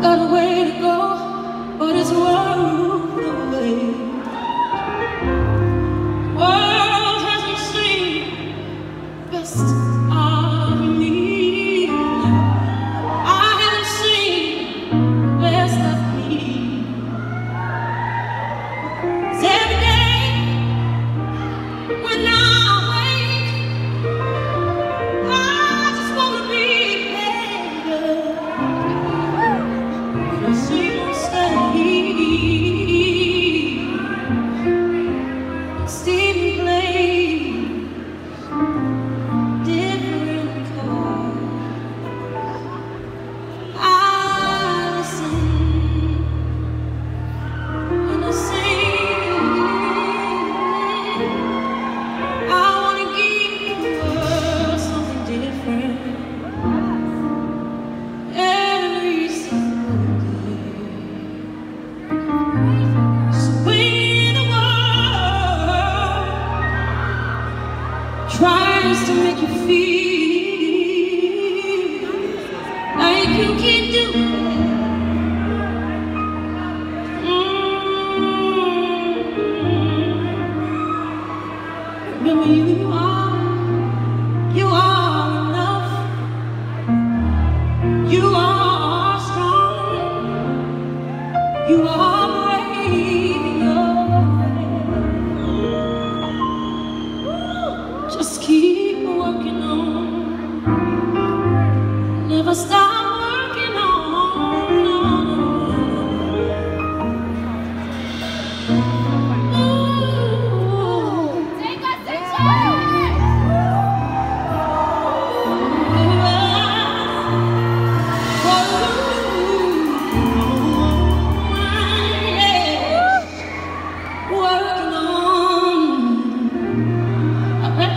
Got a way to go, but it's worth the wait. Tries to make you feel like you can do it. Mm. Remember you are, you are enough. You are strong. You are brave.